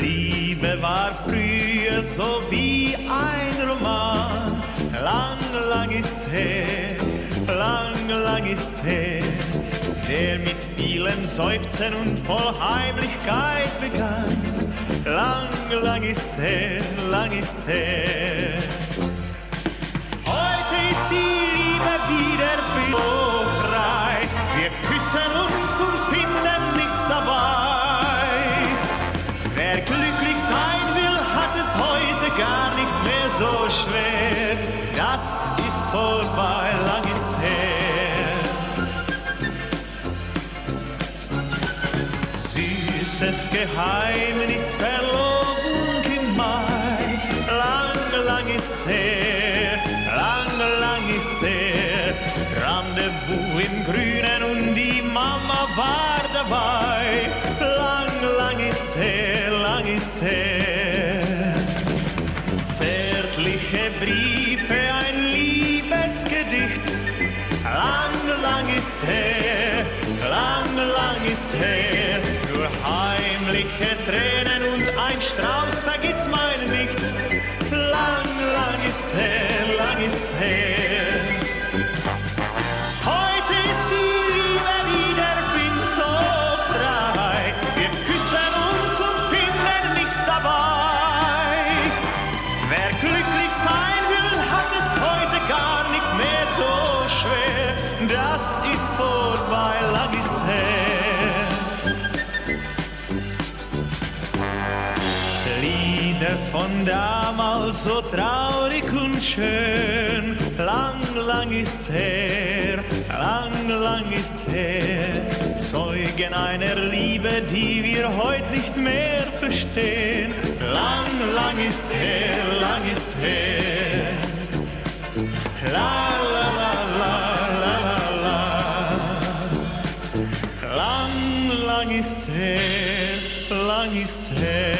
Liebe war früher so wie ein Roman. Lang, lang ist's her, lang, lang ist's her, der mit vielen Seufzen und voll Heimlichkeit begann. Lang, lang ist's her, lang ist's her. Heute ist die Süßes Geheimnis, Verlobung im Mai. Lang, lang ist's her, lang, lang ist's her. Rendezvous im Grünen und die Mama war dabei. Lang, lang ist's her, lang ist's her. Zärtliche Briefe, ein Liebesgedicht. Lang, lang ist's her, lang, lang ist's her. che Lieder von damals so traurig und schön. Lang, lang ist's her, lang, lang ist's her. Zeugen einer Liebe, die wir heute nicht mehr verstehen. Lang, lang ist's her, lang ist's her. La la la la la la la. Lang, lang ist's her, lang ist's her.